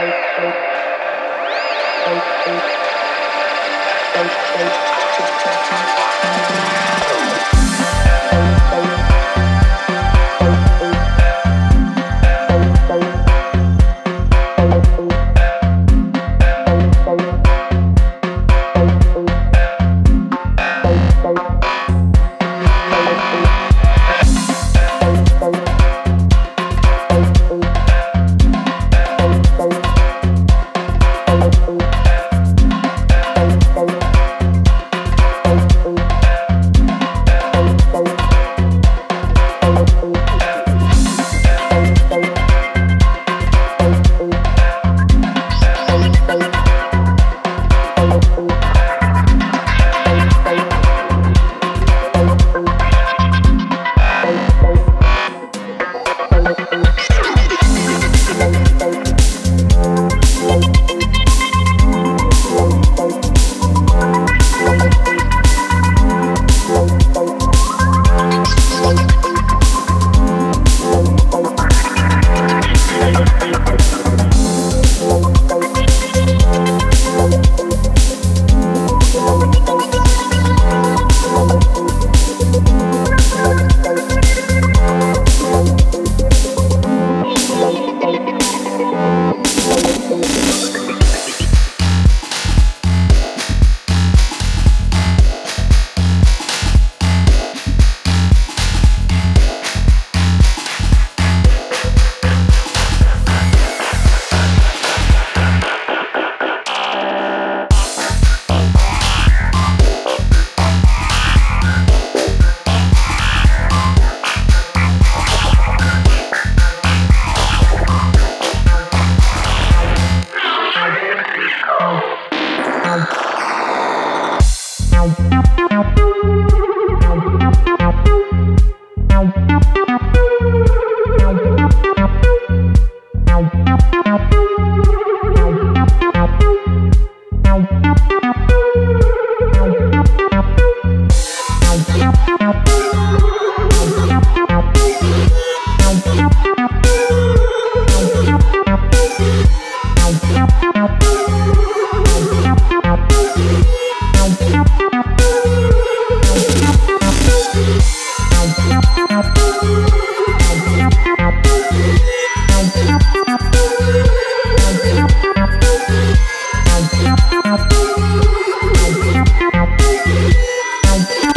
Thank you. Disco. Thank you.